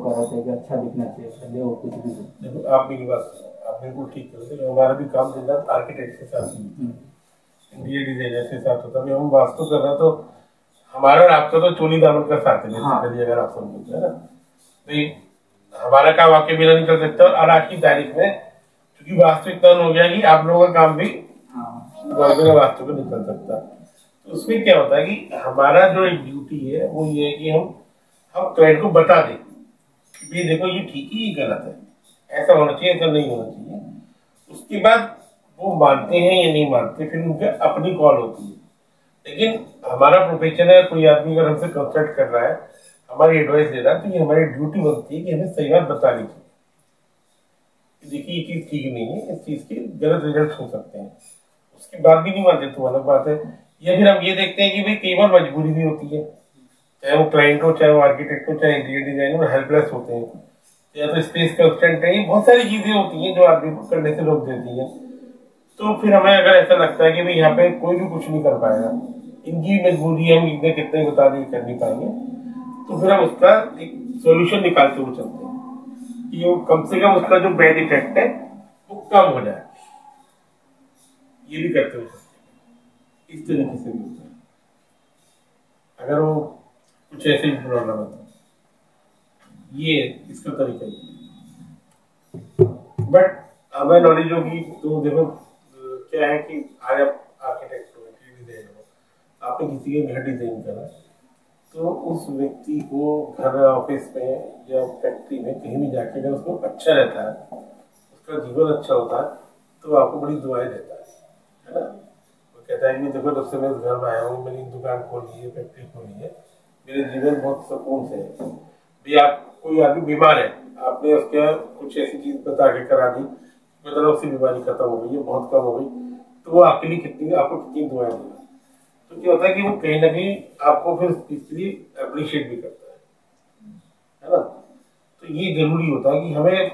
कर रहे थे कि अच्छा दिखना चाहिए पहले वो कुछ भी देखो आप मेरी बात आप बिल्कुल ठीक करो देखो हमारा भी काम दिन रात आर्किटेक्ट के साथ। ही इंटीरियर डिज़ाइनर के साथ होता है। हम वास्तु कर रहे तो हमारा आपका तो चोली दामन का साथ है। हाँ। बेसिकली अगर आप समझो है ना? तो हमारा काम आपके बिना नहीं चल सकता। और आज की तारीख में क्योंकि वास्तु इतना हो गया कि आप लोगों का काम भी हाँ। बिना वास्तु को नहीं चल सकता। तो उसमें क्या होता है कि हमारा जो एक ड्यूटी है वो ये है कि हम हम क्लाइंट को बता दें। कि ये देखो, ये ठीक है गलत है। ऐसा होना चाहिए, ऐसा नहीं होना चाहिए। उसके बाद वो मानते हैं या नहीं मानते, फिर उनकी अपनी कॉल होती है। लेकिन हमारा प्रोफेशन है, कोई आदमी अगर हमसे कंसल्ट कर रहा है, हमारी एडवाइस ले रहा है तो ये हमारी ड्यूटी बनती है कि हमें सही बात बतानी चाहिए। देखिए, ये चीज़ ठीक नहीं है, इस चीज़ के गलत रिज़ल्ट हो सकते हैं। उसके बाद भी नहीं मानते तो अलग बात है। या फिर हम ये देखते हैं कि भाई कई बार मजबूरी भी होती है। चाहे वो क्लाइंट हो, चाहे वो आर्किटेक्ट हो, चाहे इंटीरियर डिज़ाइनर हेल्पलेस होते हैं। या तो स्पेस कंस्टेंट है बहुत सारी चीज़ें होती हैं जो आदमी को करने से रोक देती हैं। तो फिर हमें अगर ऐसा लगता है कि भाई यहाँ पे कोई भी कुछ नहीं कर पाएगा, इनकी मजबूरी हम इतने कितने बता दी, कर नहीं पाएँगे तो फिर हम उसका एक सोल्यूशन निकालते हुए चलते हैं। कि वो कम से कम उसका जो बैड इफ़ेक्ट है, वो कम हो जाए। ये भी करते हुए चलते इस तरीके से भी होता है अगर वो ही प्रॉब्लम तो ये इसका तरीका ही बट हमें नॉलेज होगी तो देखो, क्या है कि आज आप आर्किटेक्ट हो डिज़ाइन हो, आपने किसी का घर डिज़ाइन करा तो उस व्यक्ति को घर ऑफ़िस में या फैक्ट्री में कहीं भी जाके अगर उसको अच्छा रहता है, उसका जीवन अच्छा होता है तो आपको बड़ी दुआएँ देता है है ना? वो कहता है कि देखो, जब से मैं इस घर में आया हूँ, मेरी दुकान खोली है फैक्ट्री खोली है मेरे जीवन बहुत सुकून से भी आप, कोई आदमी बीमार है, आपने उसके कुछ ऐसी चीज़ बता के करा दी मतलब उसकी बीमारी खत्म हो गई है बहुत कम हो गई तो वो आपके लिए कितनी, आपको कितनी दुआएँ देगा। तो क्या होता है कि वो कहीं ना कहीं आपको फिर इसके लिए अप्रिशिएट भी करता है। है ना? तो ये ज़रूरी होता है कि हमें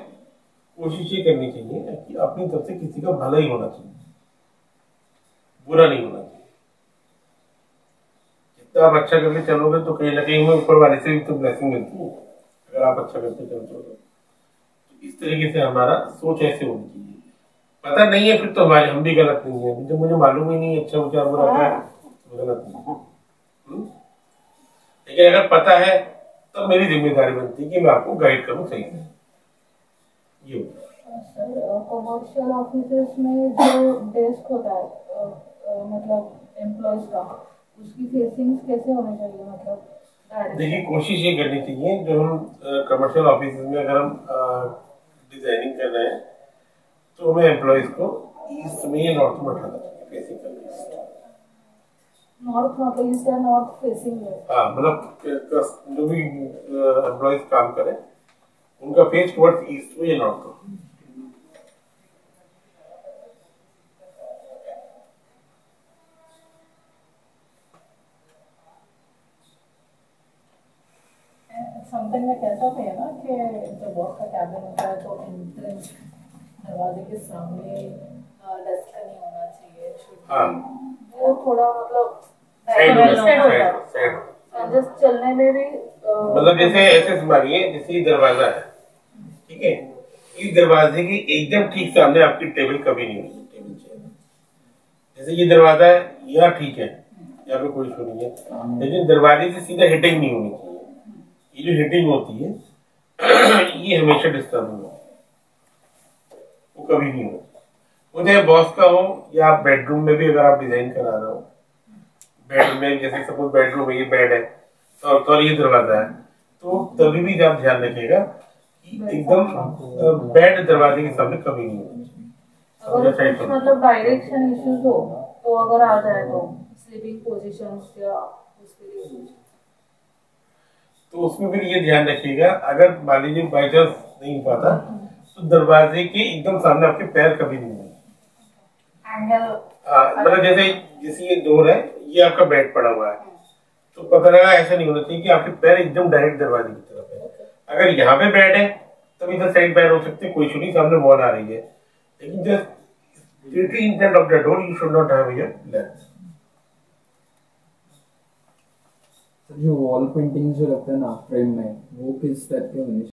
कोशिश ये करनी चाहिए कि अपनी तरफ़ से किसी का भला ही होना चाहिए। बुरा नहीं होना जितना आप अच्छा करके चलोगे तो कहीं ना कहीं ऊपर वाले से भी तो ब्लेसिंग मिलती है अगर आप अच्छा करके चलते हो तो इस तरीके से हमारा सोच ऐसे होनी चाहिए पता नहीं है फिर तो हमारे हम भी गलत नहीं है। जब मुझे मालूम ही नहीं है अच्छा क्या बुरा है तो गलत नहीं है। हम्म? लेकिन अगर पता है तब तो मेरी ज़िम्मेदारी बनती है कि मैं आपको गाइड करूँ सही से। ये होता है। कमर्शियल ऑफिसेस में जो डेस्क होता है मतलब एम्प्लॉयज़ का उसकी फेसिंग्स कैसे होने चाहिए मतलब? देखिए कोशिश ये करनी चाहिए जो हम कमर्शियल ऑफ़िस में अगर हम डिज़ाइनिंग कर रहे हैं तो हमें एम्प्लॉयज़ को ईस्ट में या नॉर्थ में उठाना चाहिए बेसिकली नॉर्थ मतलब ईस्ट या नॉर्थ फेसिंग है हाँ मतलब जो भी एम्प्लॉयज़ काम करें उनका फेस टुवर्ड्स ईस्ट में या नॉर्थ में। समथिंग में कहता भी है ना कि जब बॉस का कैबिन होता है तो एंट्रेंस दरवाजे के सामने डेस्क का नहीं होना चाहिए हाँ। वो थोड़ा मतलब होता है जस्ट चलने में भी मतलब जैसे ऐसे मानिए जैसे ये दरवाज़ा है ठीक है? इस दरवाजे के एकदम ठीक सामने आपकी टेबल कभी नहीं होगी। टेबल चेयर जैसे ये दरवाज़ा है यहाँ ठीक है यहाँ पे कोई इशू नहीं है। लेकिन दरवाजे से सीधा हिटिंग नहीं होनी चाहिए। ये जो हिटिंग होती है ये हमेशा डिस्टर्ब होगा। वो कभी नहीं होगा। वो चाहे बॉस का हो या आप बेडरूम में भी अगर आप डिज़ाइन करा रहे हो बेड में जैसे सपोज़ बेडरूम है ये बेड है और तो ये दरवाज़ा है तो तभी भी आप ध्यान रखिएगा कि एकदम बेड दरवाजे के सामने कभी नहीं चाहिए अगर कुछ मतलब डायरेक्शन इश्यूज़ हो तो अगर आ जाए तो स्लीपिंग पोजीशंस या उसके लिए तो उसमें फिर ये ध्यान रखिएगा अगर मान लीजिए बाई चांस नहीं पाता तो दरवाजे के एकदम सामने आपके पैर कभी नहीं होंगे हाँ, मतलब जैसे जैसे ये डोर है ये आपका बेड पड़ा हुआ है। तो पता लगा ऐसा नहीं होना चाहिए कि आपके पैर एकदम डायरेक्ट दरवाजे की तरफ़ है। अगर यहाँ पे बेड है तब इधर साइड पैर हो सकते हैं कोई इशू नहीं सामने वॉल आ रही है। लेकिन just directly in front of the door you should not have जो वॉल पेंटिंग जो लगता है ना फ्रेम में वो किस टाइप के होने